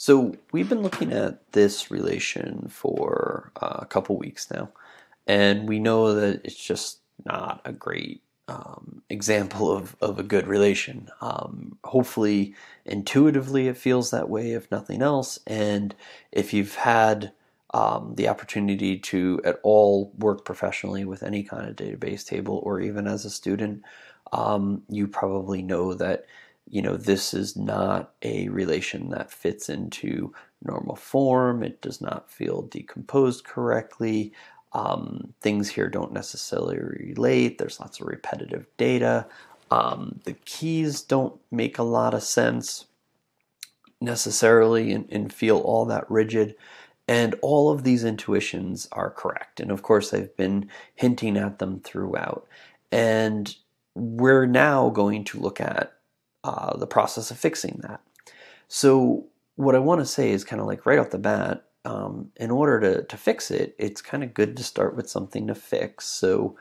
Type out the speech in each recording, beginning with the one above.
So we've been looking at this relation for uh, a couple weeks now, and we know that it's just not a great um, example of, of a good relation. Um, hopefully, intuitively, it feels that way, if nothing else. And if you've had um, the opportunity to at all work professionally with any kind of database table, or even as a student, um, you probably know that you know, this is not a relation that fits into normal form. It does not feel decomposed correctly. Um, things here don't necessarily relate. There's lots of repetitive data. Um, the keys don't make a lot of sense necessarily and, and feel all that rigid. And all of these intuitions are correct. And of course, I've been hinting at them throughout. And we're now going to look at uh, the process of fixing that. So, what I want to say is kind of like right off the bat, um, in order to, to fix it, it's kind of good to start with something to fix. So,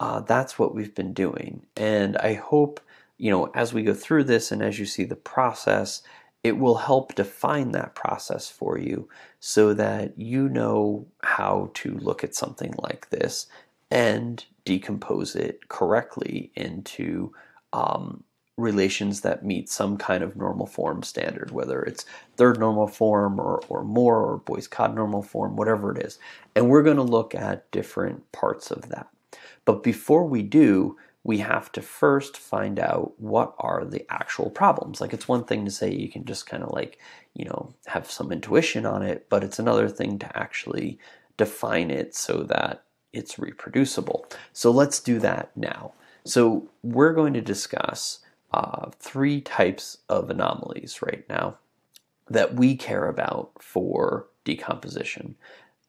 uh, that's what we've been doing. And I hope, you know, as we go through this and as you see the process, it will help define that process for you so that you know how to look at something like this and decompose it correctly into um, relations that meet some kind of normal form standard, whether it's third normal form or, or more or Boyce-Codd normal form, whatever it is. And we're going to look at different parts of that. But before we do, we have to first find out what are the actual problems. Like it's one thing to say you can just kind of like, you know, have some intuition on it, but it's another thing to actually define it so that it's reproducible. So let's do that now. So we're going to discuss uh, three types of anomalies right now that we care about for decomposition.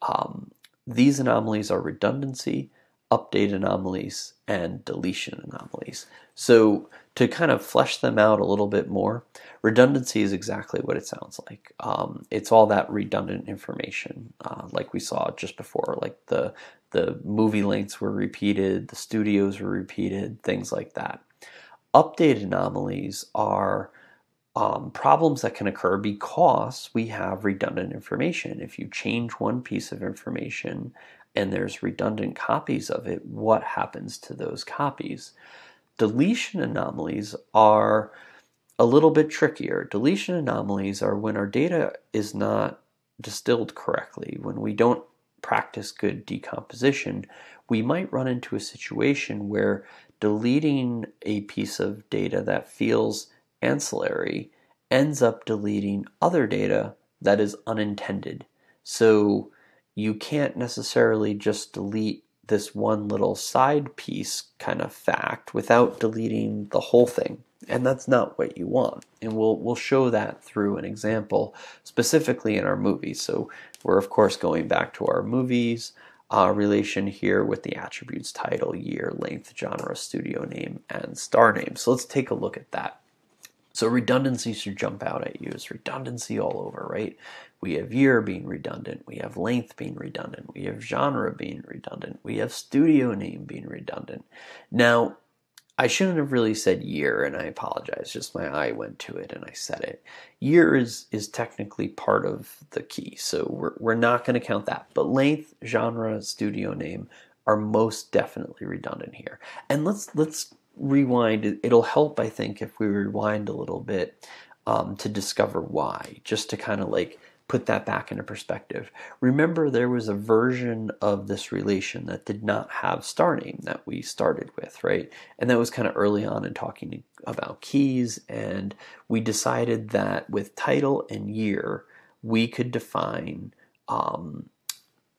Um, these anomalies are redundancy, update anomalies, and deletion anomalies. So, to kind of flesh them out a little bit more, redundancy is exactly what it sounds like. Um, it's all that redundant information, uh, like we saw just before, like the the movie lengths were repeated, the studios were repeated, things like that. Update anomalies are um, problems that can occur because we have redundant information. If you change one piece of information and there's redundant copies of it, what happens to those copies? Deletion anomalies are a little bit trickier. Deletion anomalies are when our data is not distilled correctly, when we don't practice good decomposition, we might run into a situation where deleting a piece of data that feels ancillary ends up deleting other data that is unintended. So you can't necessarily just delete this one little side piece kind of fact without deleting the whole thing. And that's not what you want. And we'll we'll show that through an example specifically in our movies. So we're of course going back to our movies uh, relation here with the attributes title, year, length, genre, studio name, and star name. So let's take a look at that. So redundancy should jump out at you. It's redundancy all over, right? We have year being redundant. We have length being redundant. We have genre being redundant. We have studio name being redundant. Now, I shouldn't have really said year, and I apologize. Just my eye went to it, and I said it. Year is is technically part of the key, so we're we're not going to count that. But length, genre, studio name are most definitely redundant here. And let's let's rewind. It'll help, I think, if we rewind a little bit um, to discover why, just to kind of like put that back into perspective. Remember, there was a version of this relation that did not have star name that we started with, right? And that was kind of early on in talking about keys. And we decided that with title and year, we could define um,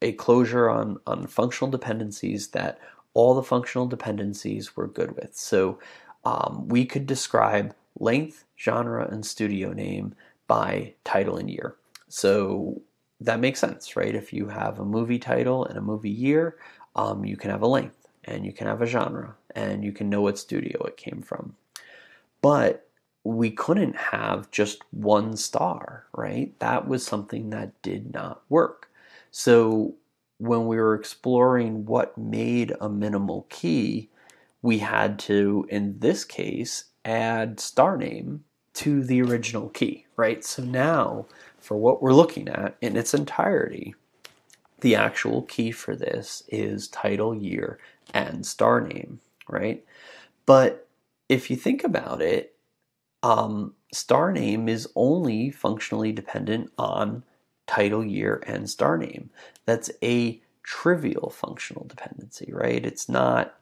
a closure on, on functional dependencies that all the functional dependencies were good with. So um, we could describe length, genre, and studio name by title and year. So that makes sense, right? If you have a movie title and a movie year, um, you can have a length and you can have a genre and you can know what studio it came from. But we couldn't have just one star, right? That was something that did not work. So when we were exploring what made a minimal key, we had to, in this case, add star name to the original key, right? So now, for what we're looking at in its entirety, the actual key for this is title, year, and star name, right? But if you think about it, um, star name is only functionally dependent on title, year, and star name. That's a trivial functional dependency, right? It's not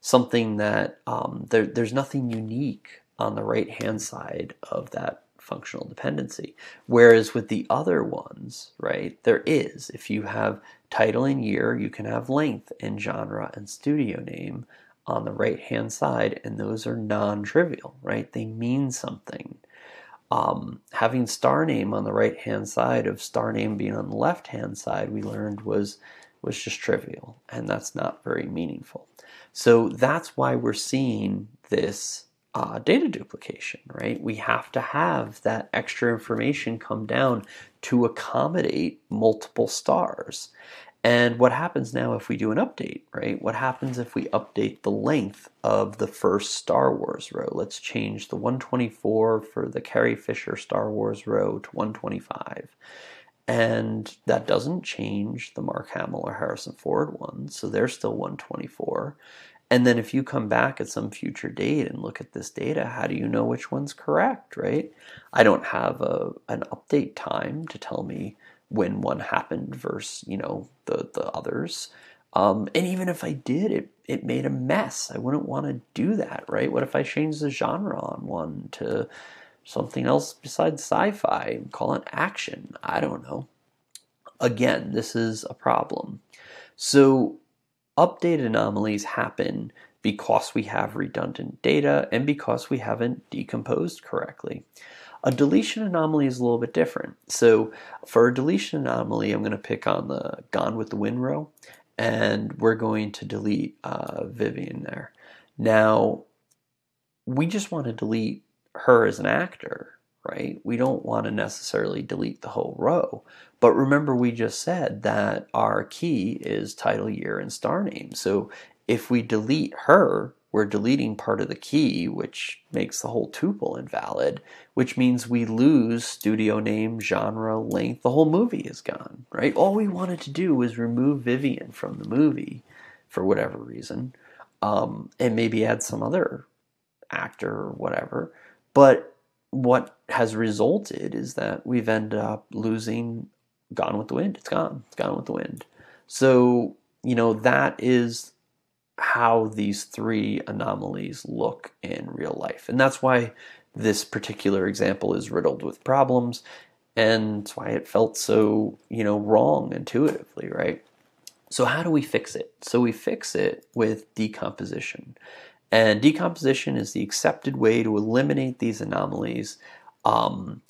something that um, there, there's nothing unique on the right hand side of that functional dependency. Whereas with the other ones, right, there is. If you have title and year, you can have length and genre and studio name on the right hand side, and those are non trivial, right? They mean something. Um, having star name on the right hand side of star name being on the left hand side, we learned was was just trivial, and that's not very meaningful. So that's why we're seeing this uh, data duplication, right? We have to have that extra information come down to accommodate multiple stars. And what happens now if we do an update, right? What happens if we update the length of the first Star Wars row? Let's change the 124 for the Carrie Fisher Star Wars row to 125. And that doesn't change the Mark Hamill or Harrison Ford ones, so they're still 124. And then if you come back at some future date and look at this data, how do you know which one's correct, right? I don't have a an update time to tell me when one happened versus, you know, the the others. Um, and even if I did, it it made a mess. I wouldn't want to do that, right? What if I change the genre on one to something else besides sci-fi call it action? I don't know. Again, this is a problem. So update anomalies happen because we have redundant data and because we haven't decomposed correctly. A deletion anomaly is a little bit different. So for a deletion anomaly, I'm going to pick on the Gone with the Wind row, and we're going to delete uh, Vivien there. Now, we just want to delete her as an actor, right? We don't want to necessarily delete the whole row. But remember, we just said that our key is title, year, and star name. So if we delete her, we're deleting part of the key, which makes the whole tuple invalid, which means we lose studio name, genre, length. The whole movie is gone, right? All we wanted to do was remove Vivien from the movie for whatever reason, um, and maybe add some other actor or whatever. But what has resulted is that we've ended up losing Gone with the Wind. It's gone. It's gone with the wind. So, you know, that is how these three anomalies look in real life. And that's why this particular example is riddled with problems and that's why it felt so, you know, wrong intuitively, right? So how do we fix it? So we fix it with decomposition. And decomposition is the accepted way to eliminate these anomalies. Um,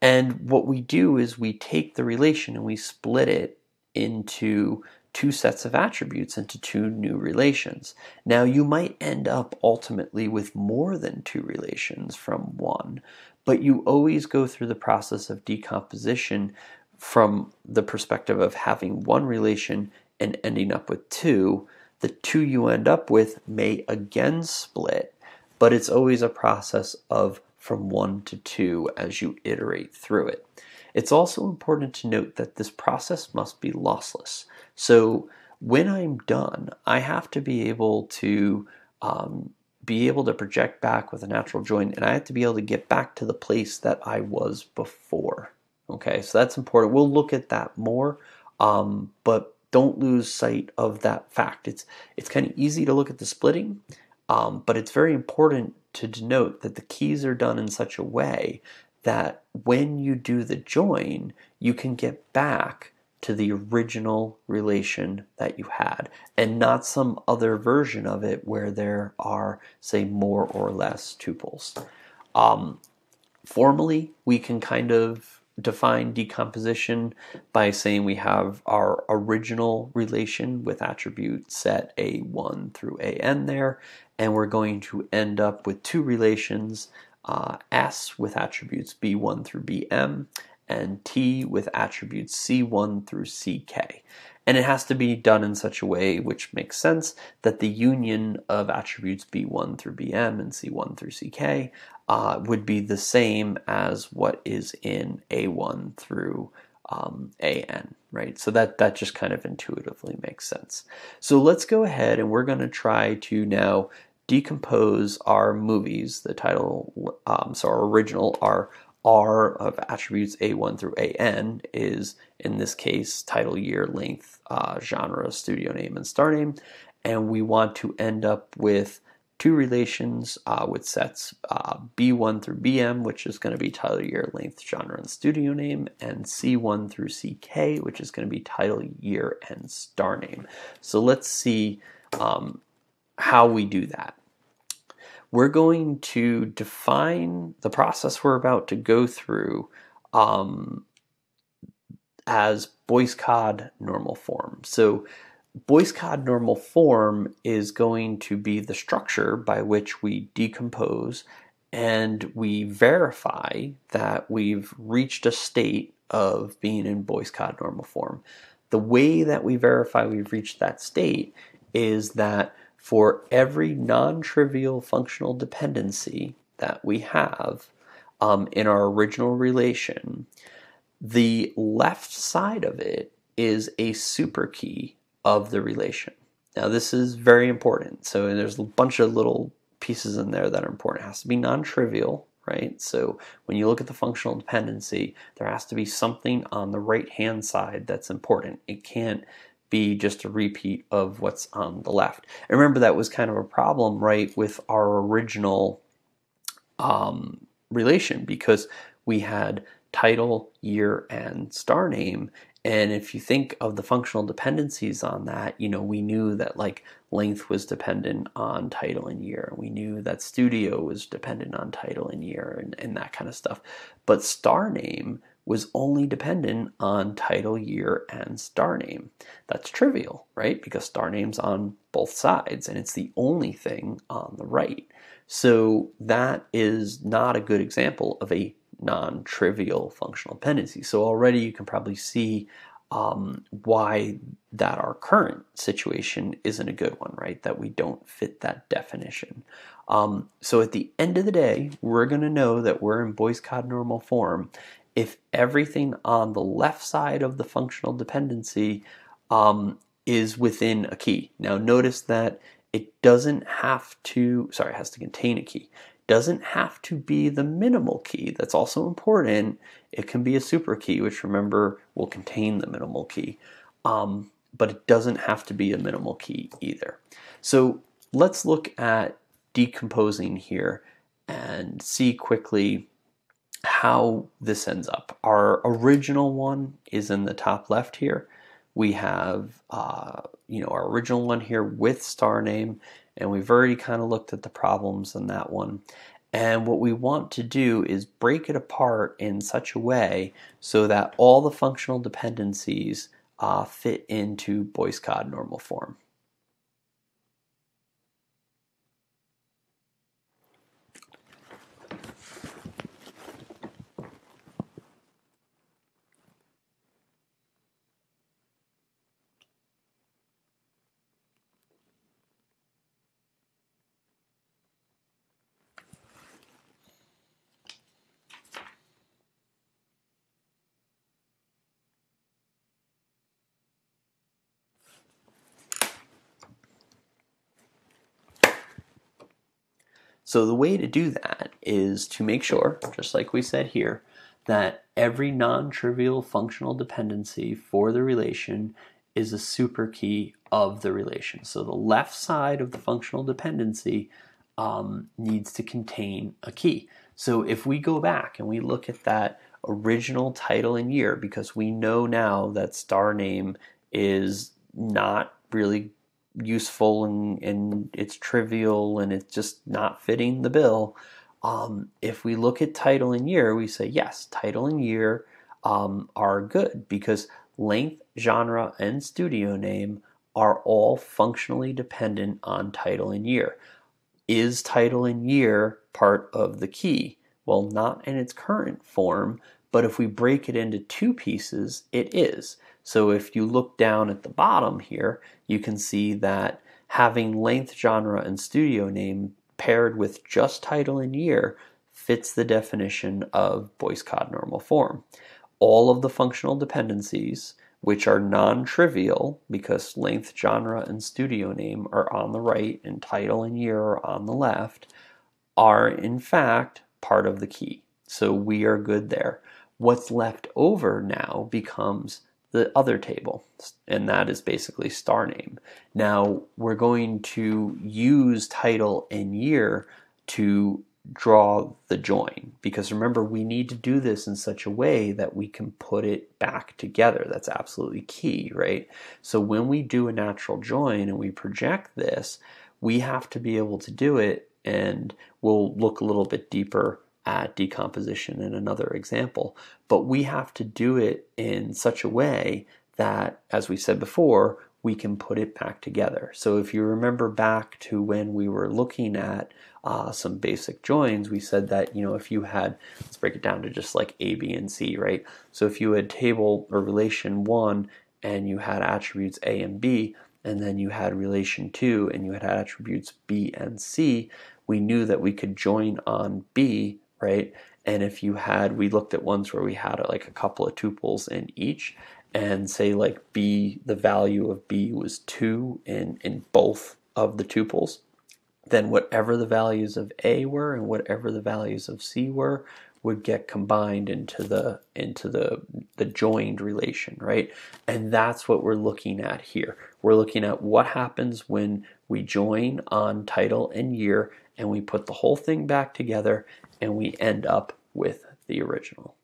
and what we do is we take the relation and we split it into two sets of attributes into two new relations. Now, you might end up ultimately with more than two relations from one, but you always go through the process of decomposition from the perspective of having one relation and ending up with two. The two you end up with may again split, but it's always a process of from one to two as you iterate through it. It's also important to note that this process must be lossless. So when I'm done, I have to be able to um, be able to project back with a natural join, and I have to be able to get back to the place that I was before. Okay, so that's important. We'll look at that more, um, but don't lose sight of that fact. It's it's kind of easy to look at the splitting, um, but it's very important to denote that the keys are done in such a way that when you do the join, you can get back to the original relation that you had and not some other version of it where there are, say, more or less tuples. Um, formally, we can kind of define decomposition by saying we have our original relation with attribute set a1 through an there, and we're going to end up with two relations uh, s with attributes b1 through bm and T with attributes C1 through CK. And it has to be done in such a way which makes sense that the union of attributes B1 through BM and C1 through CK uh, would be the same as what is in A1 through um, AN, right? So that, that just kind of intuitively makes sense. So let's go ahead and we're going to try to now decompose our movies. The title, um, so our original, our R of attributes A1 through AN is, in this case, title, year, length, uh, genre, studio name, and star name. And we want to end up with two relations uh, with sets uh, B1 through BM, which is going to be title, year, length, genre, and studio name, and C1 through CK, which is going to be title, year, and star name. So let's see um, how we do that. We're going to define the process we're about to go through um, as Boyce Codd normal form. So Boyce Codd normal form is going to be the structure by which we decompose and we verify that we've reached a state of being in Boyce Codd normal form. The way that we verify we've reached that state is that for every non trivial functional dependency that we have um, in our original relation, the left side of it is a super key of the relation. Now, this is very important. So, there's a bunch of little pieces in there that are important. It has to be non trivial, right? So, when you look at the functional dependency, there has to be something on the right hand side that's important. It can't be just a repeat of what's on the left. Remember, that was kind of a problem, right, with our original um, relation because we had title, year, and star name, and if you think of the functional dependencies on that, you know, we knew that like length was dependent on title and year. We knew that studio was dependent on title and year and, and that kind of stuff. But star name was only dependent on title, year, and star name. That's trivial, right? Because star name's on both sides and it's the only thing on the right. So that is not a good example of a non-trivial functional dependency. So already you can probably see um, why that our current situation isn't a good one, right? That we don't fit that definition. Um, so at the end of the day, we're going to know that we're in Boyce Codd normal form if everything on the left side of the functional dependency um, is within a key. Now notice that it doesn't have to, sorry, it has to contain a key doesn't have to be the minimal key. That's also important. It can be a super key, which remember will contain the minimal key. Um, but it doesn't have to be a minimal key either. So let's look at decomposing here and see quickly how this ends up. Our original one is in the top left here. We have, uh, you know, our original one here with star name, and we've already kind of looked at the problems in that one. And what we want to do is break it apart in such a way so that all the functional dependencies uh, fit into Boyce Codd normal form. So the way to do that is to make sure, just like we said here, that every non-trivial functional dependency for the relation is a super key of the relation. So the left side of the functional dependency um, needs to contain a key. So if we go back and we look at that original title and year, because we know now that star name is not really useful and, and it's trivial and it's just not fitting the bill. Um, if we look at title and year, we say yes, title and year um, are good because length, genre, and studio name are all functionally dependent on title and year. Is title and year part of the key? Well, not in its current form, but if we break it into two pieces, it is. So if you look down at the bottom here, you can see that having length, genre, and studio name paired with just title and year fits the definition of Boyce-Codd normal form. All of the functional dependencies, which are non-trivial because length, genre, and studio name are on the right and title and year are on the left, are in fact part of the key. So we are good there. What's left over now becomes the other table, and that is basically star name. Now we're going to use title and year to draw the join because remember we need to do this in such a way that we can put it back together that's absolutely key right so when we do a natural join and we project this we have to be able to do it and we'll look a little bit deeper at decomposition in another example but we have to do it in such a way that as we said before we can put it back together. So if you remember back to when we were looking at uh, some basic joins, we said that, you know, if you had, let's break it down to just like A, B, and C, right? So if you had table or relation one and you had attributes A and B, and then you had relation two and you had attributes B and C, we knew that we could join on B, right? And if you had, we looked at ones where we had like a couple of tuples in each, and say like b the value of b was 2 in in both of the tuples then whatever the values of a were and whatever the values of c were would get combined into the into the the joined relation right and that's what we're looking at here we're looking at what happens when we join on title and year and we put the whole thing back together and we end up with the original